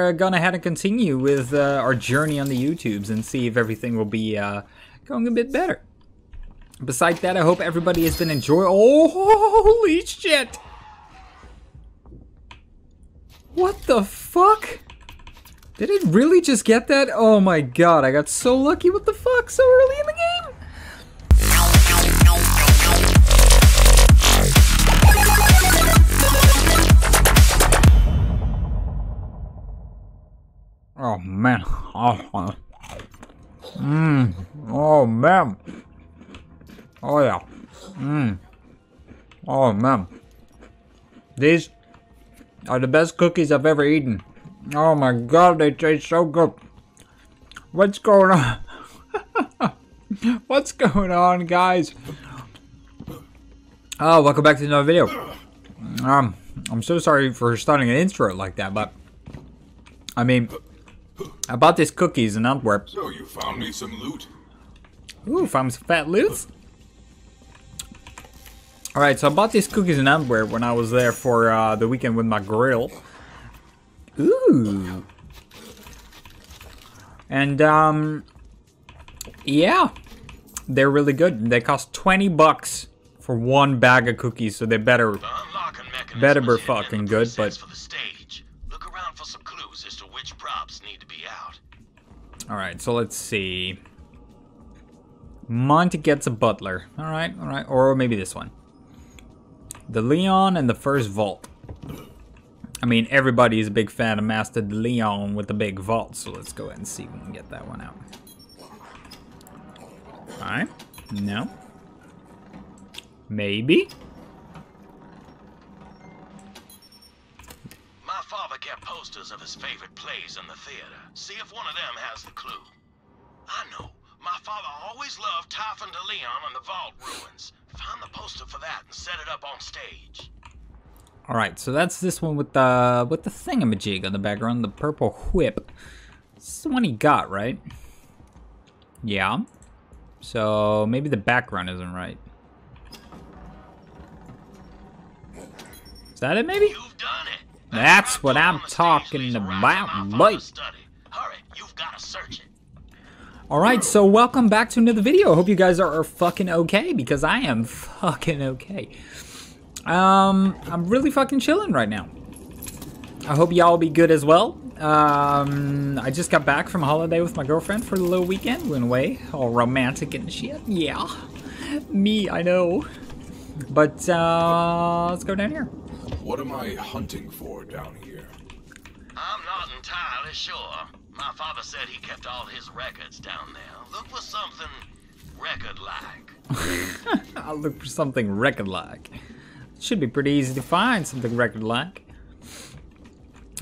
We're gonna ahead and continue with uh, our journey on the YouTubes and see if everything will be uh, going a bit better. Besides that, I hope everybody has been enjoying. Oh, holy shit! What the fuck? Did it really just get that? Oh my god, I got so lucky. What the fuck? So early in the game? Oh man. Oh. Mmm. Oh man. Oh yeah. Mmm. Oh man. These are the best cookies I've ever eaten. Oh my god, they taste so good. What's going on? What's going on, guys? Oh, welcome back to another video. Um, I'm so sorry for starting an intro like that, but I mean, I bought these cookies in Antwerp. So you found me some loot? Ooh, found some fat loot. Alright, so I bought these cookies in Antwerp when I was there for uh, the weekend with my grill. Ooh. And, um, yeah, they're really good. They cost 20 bucks for one bag of cookies, so they better, better be fucking good, but... Alright, so let's see. Monty gets a butler. Alright, alright. Or maybe this one. The Leon and the first vault. I mean, everybody is a big fan of Master Leon with the big vault, so let's go ahead and see if we can get that one out. Alright. No. Maybe. Kept posters of his favorite plays in the theater. See if one of them has the clue. I know. My father always loved Typhon de Leon and the Vault Ruins. Find the poster for that and set it up on stage. All right, so that's this one with the with the thingamajig on the background, the purple whip. This is the one he got, right? Yeah. So maybe the background isn't right. Is that it, maybe? You've done it. That's what I'm talking about, it. Alright, so welcome back to another video. I hope you guys are, are, fucking okay, because I am fucking okay. Um, I'm really fucking chilling right now. I hope y'all be good as well. Um, I just got back from a holiday with my girlfriend for the little weekend. Went away, all romantic and shit. Yeah, me, I know. But, uh, let's go down here. What am I hunting for down here? I'm not entirely sure. My father said he kept all his records down there. Look for something record-like. I'll look for something record-like. Should be pretty easy to find something record-like.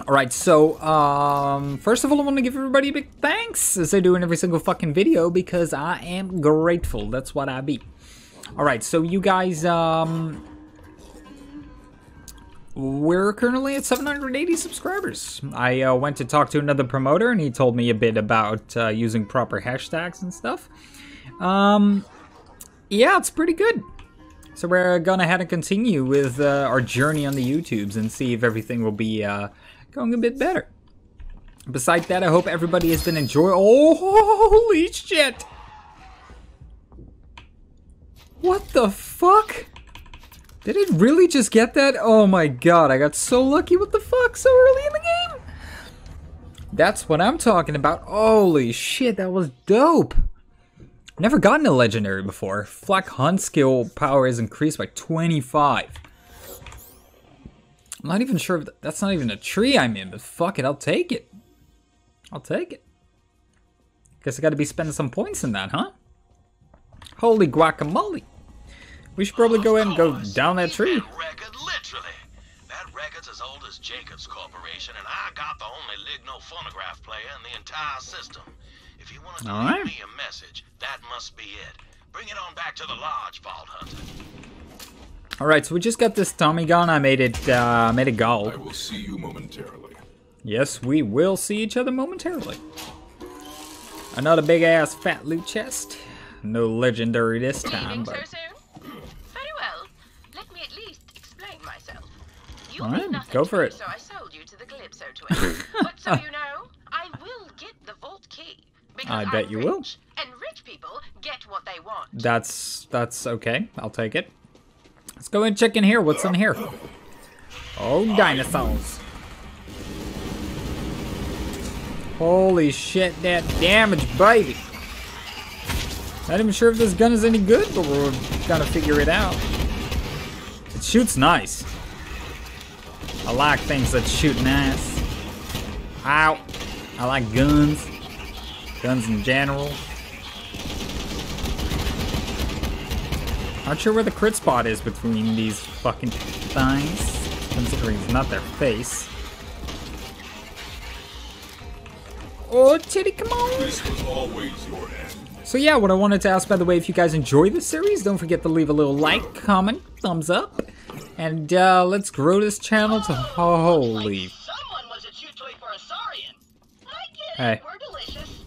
Alright, so, um, first of all, I want to give everybody a big thanks, as I do in every single fucking video, because I am grateful. That's what I be. Alright, so you guys, um, we're currently at 780 subscribers. I uh, went to talk to another promoter and he told me a bit about uh, using proper hashtags and stuff. Um, yeah, it's pretty good. So we're gonna have to continue with uh, our journey on the YouTubes and see if everything will be uh, going a bit better. Besides that, I hope everybody has been enjoying. Oh, holy shit! What the fuck? Did it really just get that? Oh my god, I got so lucky. What the fuck? So early in the game? That's what I'm talking about. Holy shit, that was dope. Never gotten a legendary before. FL4K hunt skill power is increased by 25. I'm not even sure if that's not even a tree I'm in, but fuck it, I'll take it. I'll take it. Guess I gotta be spending some points in that, huh? Holy guacamole. We should probably go in and go down that tree. That record, literally. That record's as old as Jakobs Corporation, and I got the only Ligno phonograph player in the entire system. If you want to All leave right. me a message, that must be it. Bring it on back to the lodge, Vault Hunter. All right, so we just got this Tommy gun. I made it, uh, made it gold. I will see you momentarily. Yes, we will see each other momentarily. Another big ass fat loot chest. No legendary this time, Leaving so but soon? Very well. Let me at least explain myself. You All mean right, nothing go to for me, it. So I sold you to the Calypso to it. but so you know, I will get the vault key. I bet I'm you will. rich, And rich people get what they want. That's that's okay. I'll take it. Let's go and check in here. What's in here? Oh, dinosaurs. Holy shit, that damage, baby. Not even sure if this gun is any good, but we're gonna figure it out. It shoots nice. I like things that shoot nice. Ow. I like guns. Guns in general. Not sure where the crit spot is between these fucking things, considering it's not their face. Oh, titty, come on! This was always your. So yeah, what I wanted to ask, by the way, if you guys enjoy this series, don't forget to leave a little like, comment, thumbs up, and uh, let's grow this channel to holy. Someone was a chew toy for a saurian. I get Hey. it. We're delicious.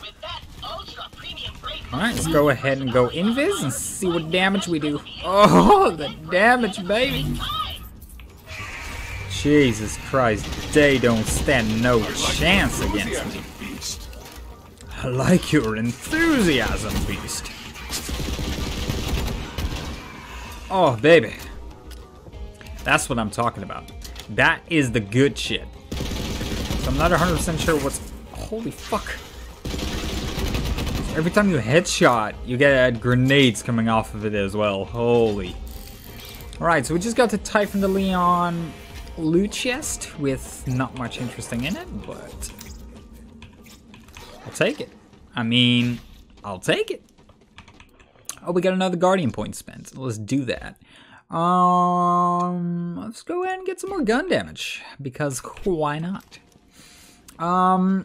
With that ultra premium grade. All right, let's go ahead and go invis and see what damage we do. Oh, the damage, baby! Jesus Christ, they don't stand no chance against me. Beast. I like your enthusiasm, beast. Oh, baby. That's what I'm talking about. That is the good shit. So I'm not 100% sure what's... Holy fuck. Every time you headshot, you get grenades coming off of it as well. Holy. Alright, so we just got the Typhon de Leon loot chest with not much interesting in it, but... I'll take it. I mean, I'll take it. Oh, we got another Guardian point spent. Let's do that. Um, let's go ahead and get some more gun damage because why not? Um,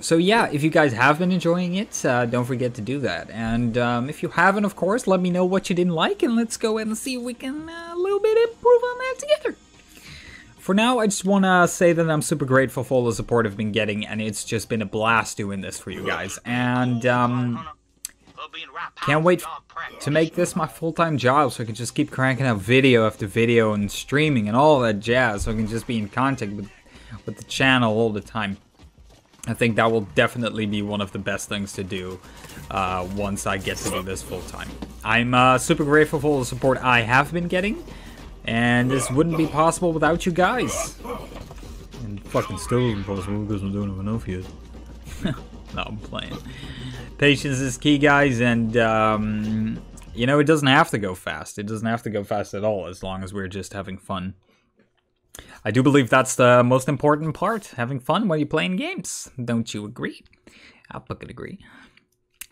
so yeah, if you guys have been enjoying it, uh, don't forget to do that. And um, if you haven't, of course, let me know what you didn't like, and let's go ahead and see if we can uh, a little bit improve on that together. For now, I just want to say that I'm super grateful for all the support I've been getting, and it's just been a blast doing this for you guys. And um, can't wait to make this my full-time job so I can just keep cranking out video after video and streaming and all that jazz so I can just be in contact with, with the channel all the time. I think that will definitely be one of the best things to do uh, once I get to do this full-time. I'm uh, super grateful for the support I have been getting, and this wouldn't be possible without you guys. And fucking still isn't possible because I don't have enough yet. no, I'm playing. Patience is key, guys, and um, you know it doesn't have to go fast. It doesn't have to go fast at all, as long as we're just having fun. I do believe that's the most important part, having fun while you're playing games. Don't you agree? I fucking agree.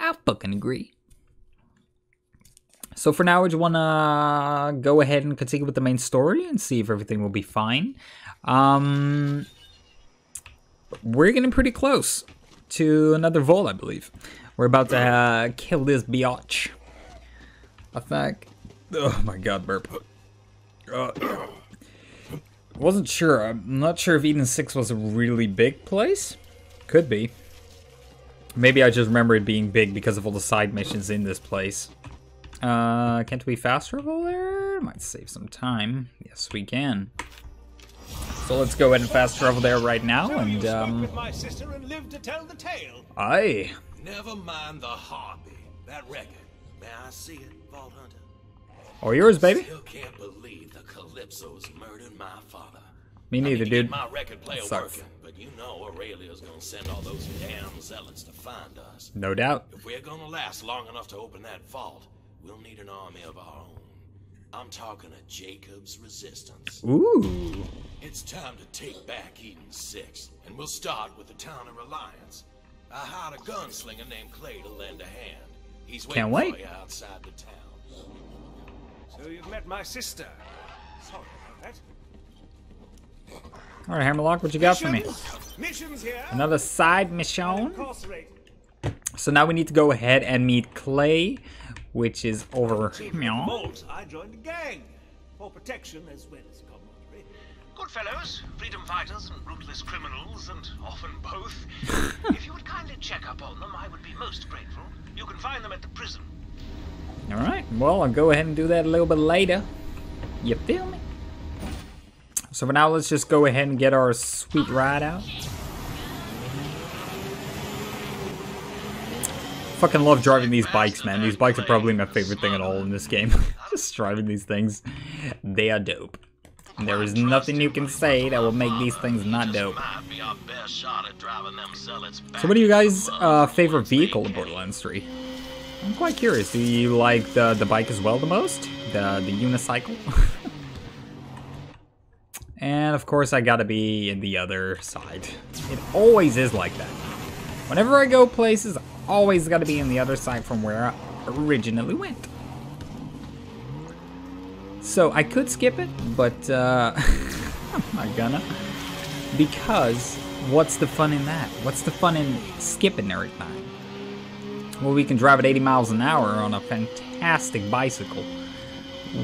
I fucking agree. So for now, I just want to go ahead and continue with the main story and see if everything will be fine. Um, we're getting pretty close to another vault, I believe. We're about to uh, kill this biatch. I think. Oh my god, burp. Uh, wasn't sure. I'm not sure if Eden 6 was a really big place. Could be. Maybe I just remember it being big because of all the side missions in this place. Uh, can't we fast travel there? Might save some time. Yes, we can. So let's go ahead and fast travel there right now, and um, my sister live to tell aye. Never mind the hobby. That record. May I see it, Vault Hunter? All yours, baby. Still can't believe the Calypso's murdered my father. Me I mean, neither, dude. My record player Sucks. working, but you know Aurelia's gonna send all those damn zealots to find us. No doubt. If we're gonna last long enough to open that vault, we'll need an army of our own. I'm talking a Jakob's resistance. Ooh. It's time to take back Eden 6, and we'll start with the town of Reliance. I hired a gunslinger named Clay to lend a hand. He's waiting Can't wait. for you outside the town. So you've met my sister. Sorry about that. All right, Hammerlock, what you got for me? Missions? Missions here. Another side mission. So now we need to go ahead and meet Clay, which is over. Chief of I joined the gang. For protection as well as camaraderie. Good fellows, freedom fighters and ruthless criminals, and often both. if you would kindly check up on them, I would be most grateful. You can find them at the prison. All right. Well, I'll go ahead and do that a little bit later. You feel me? So for now, let's just go ahead and get our sweet ride out. Fucking love driving these bikes, man. These bikes are probably my favorite thing at all in this game. just driving these things. They are dope. There is nothing you can say that will make these things not dope. So what are you guys' uh, favorite vehicle in Borderlands 3? I'm quite curious. Do you like the, the bike as well the most? The, the unicycle? and of course I gotta be in the other side. It always is like that. Whenever I go places, I always gotta be in the other side from where I originally went. So I could skip it, but uh, I'm not gonna. Because what's the fun in that? What's the fun in skipping everything? Well, we can drive at 80 miles an hour on a fantastic bicycle,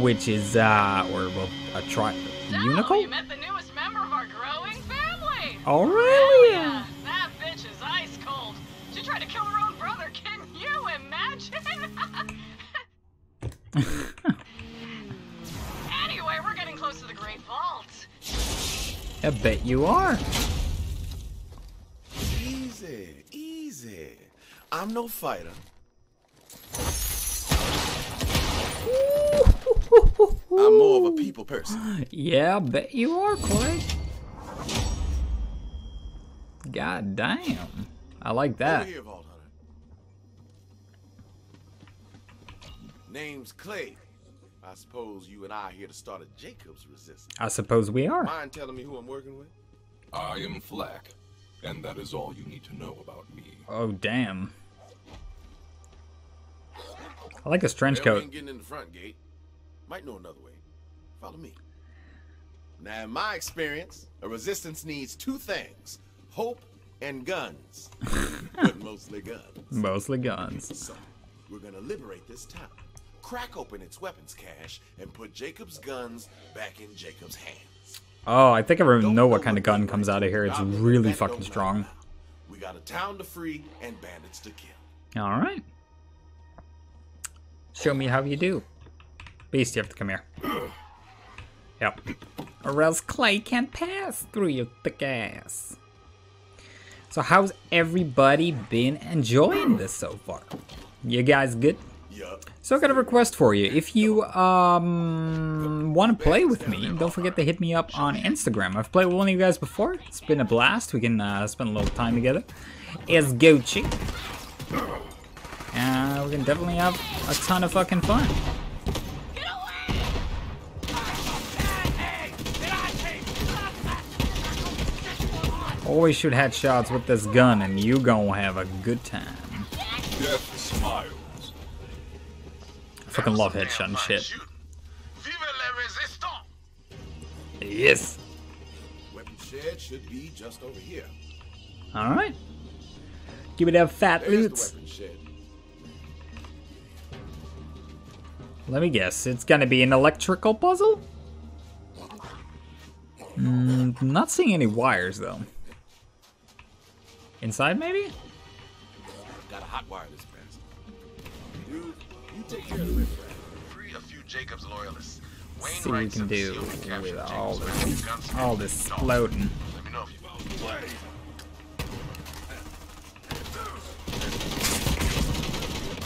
which is, uh, or well, a tri- So, unicle? you met the newest member of our growing family. Oh, really? yeah. I bet you are. Easy, easy. I'm no fighter. I'm more of a people person. Yeah, I bet you are, Clay. God damn. I like that. here. Name's Clay. I suppose you and I are here to start a Jakob's resistance. I suppose we are. Mind telling me who I'm working with? I am FL4K, and that is all you need to know about me. Oh, damn. I like this trench coat. ain't getting in the front gate. Might know another way. Follow me. Now, in my experience, a resistance needs two things hope and guns. but mostly guns. Mostly guns. So, we're gonna liberate this town, crack open its weapons cache, and put Jakob's guns back in Jakob's hands. Oh, I think I Don't know what kind of gun comes out of here. It's really fucking strong. We got a town to free and bandits to kill. All right. Show me how you do. Beast, you have to come here. Yep. Or else Clay can't pass through your thick ass. So how's everybody been enjoying this so far? You guys good? So I got a request for you. If you um want to play with me, don't forget to hit me up on Instagram. I've played with one of you guys before. It's been a blast. We can uh, spend a little time together. It's Gucci. Uh, we can definitely have a ton of fucking fun. Always shoot headshots with this gun and you gonna have a good time. Death smiles. I fucking love headshot and shit. shooting. Vive la resistance! Yes. Weapon shed should be just over here. Alright. Give me that fat There's the loots. weapon shed. Let me guess, it's gonna be an electrical puzzle? Mm, not seeing any wires though. Inside maybe? Got a hot wire this Jakob's loyalists. Let's see what we can do Seal can capture with all this, all this floating. Let me know if you play.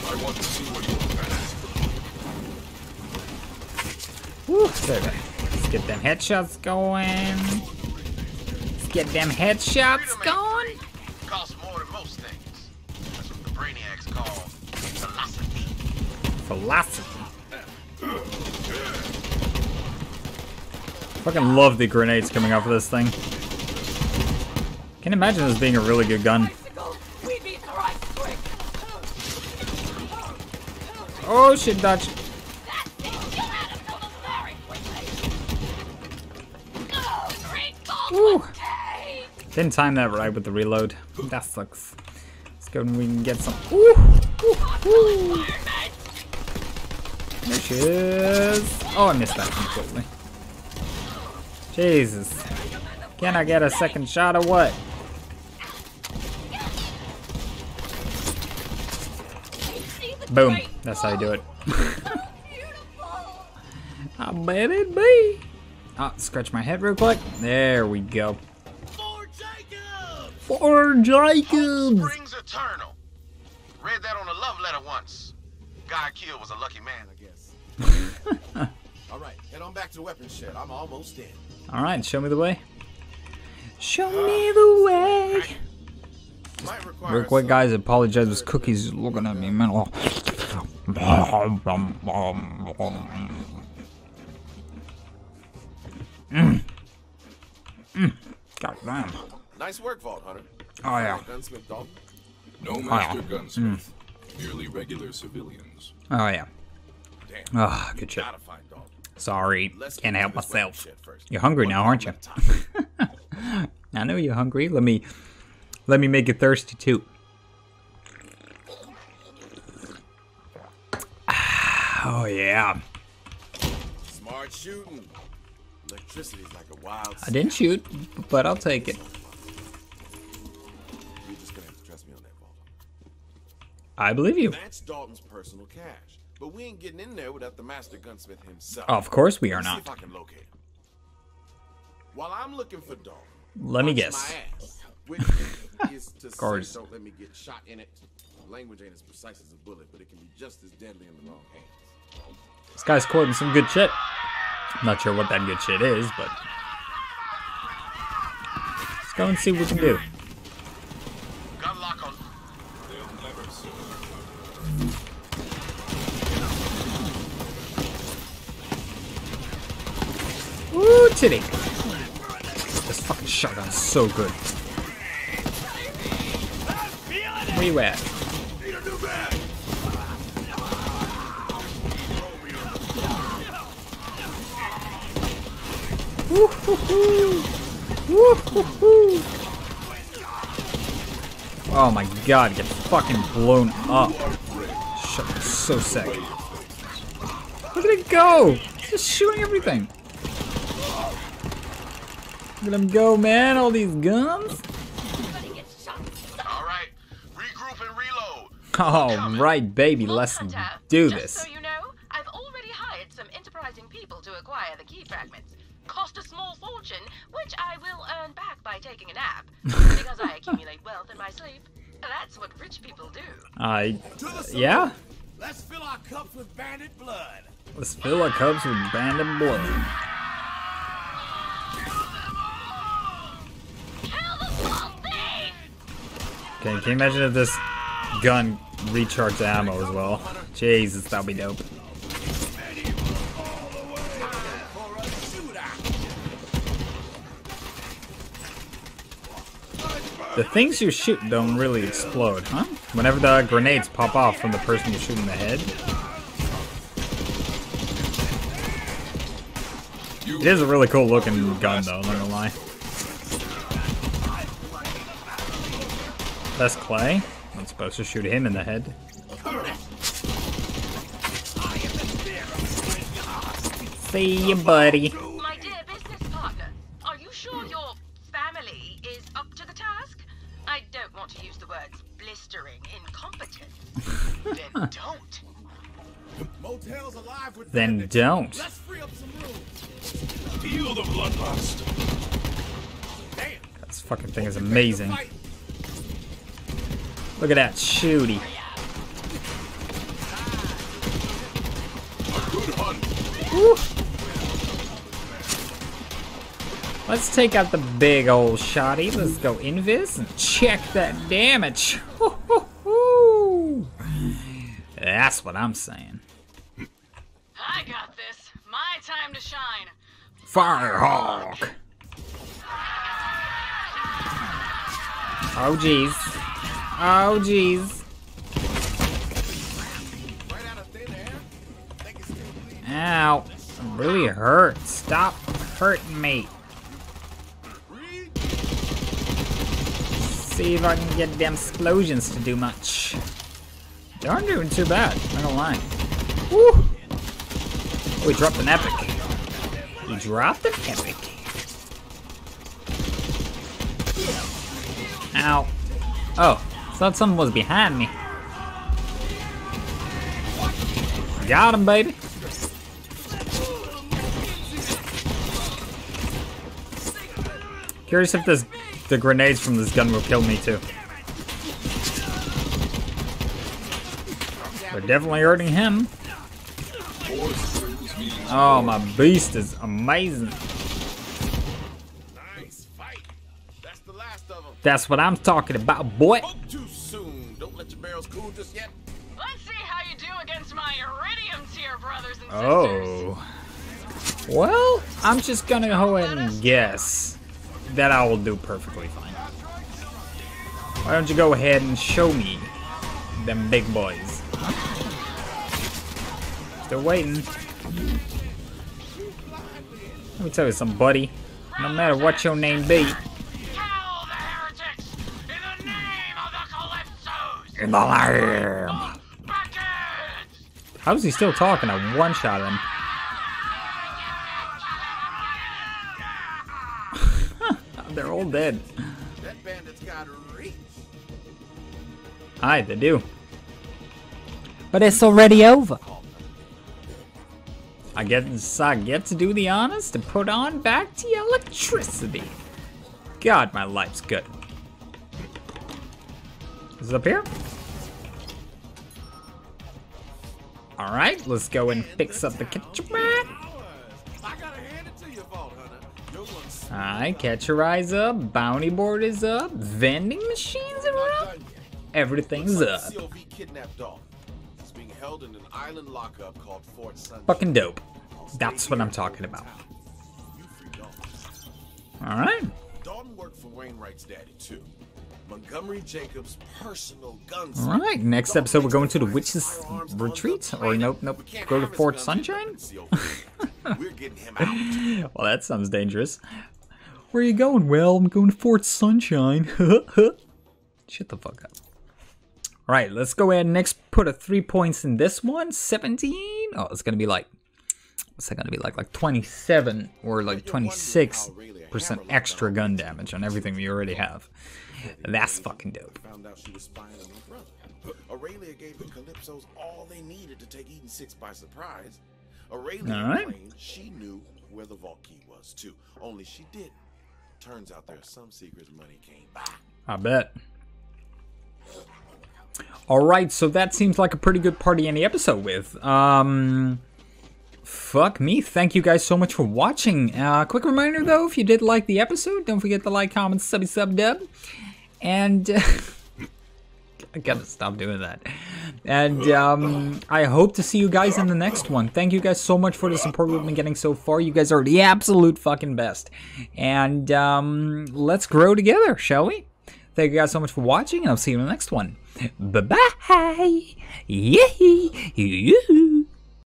I want to see what you're fast. Woo, there we go. Let's get them headshots going. Let's get them headshots going. Philosophy. Fucking love the grenades coming off of this thing. Can't imagine this being a really good gun. Oh shit, Dutch. Woo. Didn't time that right with the reload. That sucks. Let's go and we can get some. Ooh, ooh, ooh. She is. Oh, I missed that completely. Jesus. Can I get a second shot or what? Boom. That's how you do it. I bet it be. Ah, scratch my head real quick. There we go. For Jacob! For Jakobs! Springs eternal. Read that on a love letter once. Guy killed was a lucky man. All right, head on back to the weapons shed. I'm almost in. All right, show me the way. Show me the way. Might require Real quick, some- guys, apologize. This cookie's looking at me mental. Mm. Mm. God damn. Nice work, Vault Hunter. Oh, yeah. Gunsmith Dalton. No master gunsmith, merely regular civilians. Oh, yeah. Damn. Oh, good shit. Gotta find Dalton. Sorry, Let's can't help to this weapon myself. You're hungry now, aren't you? I know you're hungry. Let me, let me make you thirsty too. Ah, oh yeah. Smart shooting. Electricity's like a wild. I didn't shoot, but I'll take it. You're just gonna have to trust me on that, I believe you. That's Dalton's personal cache, but we ain't getting in there without the master gunsmith himself. Of course we are not. if I can locate him. While I'm looking for Dalton, Let me guess. My which is to say, course. don't let me get shot in it. Language ain't as precise as a bullet, but it can be just as deadly in the wrong hands. This guy's quoting some good shit. I'm not sure what that good shit is, but let's go and see what we can do. This fucking shotgun's so good. Where you at? Oh my god, get fucking blown up. So sick. Look at it go! Just shooting everything. Look at him go, man. All these guns. Everybody gets. All right. Regroup and reload. All right, baby. Vault Let's Hunter, do just this. so you know, I've already hired some enterprising people to acquire the key fragments. Cost a small fortune, which I will earn back by taking a nap. because I accumulate wealth in my sleep. That's what rich people do. I, To the saloon. yeah. Let's fill our cups with bandit blood. Let's fill our cups with banded blood. Okay, can you imagine if this gun recharged ammo as well? Jesus, that'd be dope. The things you shoot don't really explode, huh? Whenever the grenades pop off from the person you're shooting in the head. It is a really cool looking gun though, not gonna lie. That's Clay. I'm supposed to shoot him in the head. See you, buddy. My dear business partner, are you sure your family is up to the task? I don't want to use the words blistering incompetent. Then don't. Motels alive with Then bandits. don't. Let's free up some room. feel the bloodlust. Damn. This fucking thing is amazing. Look at that shooty. Let's take out the big old shotty. Let's go invis and check that damage. That's what I'm saying. I got this. My time to shine. Firehawk. Oh jeez. Oh jeez. Ow. Really hurts. Stop hurting me. See if I can get them explosions to do much. They aren't doing too bad, not gonna lie. Woo! Oh, he dropped an epic. We dropped an epic. Ow. Oh, thought someone was behind me. Got him, baby. Curious if this the grenades from this gun will kill me too. They're definitely hurting him. Oh, my beast is amazing. Nice fight. That's the last of them. That's what I'm talking about, boy. Spoke too soon. Don't let your barrels cool just yet. Let's see how you do against my iridium tier brothers and oh. sisters. Oh. Well, I'm just gonna go ahead and guess that I will do perfectly fine. Why don't you go ahead and show me them big boys? Still waiting. Let me tell you something, buddy. No matter what your name be, in the lamb. How is he still talking? I one shot him. They're all dead. That bandit's got reach. Aye, they do. But it's already over. I guess I get to do the honors to put on back to electricity. God, my life's good. Is it up here? Alright, let's go and fix up the s- Alright, catch your eyes up, bounty board is up, vending machines are up, everything's up. Fucking dope. That's what I'm talking about. Alright. Dalton worked for Wainwright's daddy too. Montgomery Jakobs' personal gunsmith. Alright, next episode we're going to the Witch's Retreat? Or nope, nope, go to Fort Sunshine? We're getting him out. Well, that sounds dangerous. Where are you going? Well, I'm going to Fort Sunshine. Shut the fuck up. Alright, let's go ahead and next put a three points in this one. 17? Oh, it's gonna be like what's that gonna be like? Like 27 or like 26 percent extra gun damage on everything we already have. That's fucking dope. Found out she was spying on my brother. Aurelia gave the Calypsos all they needed to take Eden 6 by surprise. Aurelia All right. claimed she knew where the vault key was too. Only she didn't. Turns out there's some secrets money came by. I bet. Alright, so that seems like a pretty good party any episode with. Um fuck me. Thank you guys so much for watching. Uh quick reminder though, if you did like the episode, don't forget to like, comment, subby sub dub. And I gotta stop doing that. And um, I hope to see you guys in the next one. Thank you guys so much for the support we've been getting so far. You guys are the absolute fucking best. And um, let's grow together, shall we? Thank you guys so much for watching, and I'll see you in the next one. Bye bye. Yoo.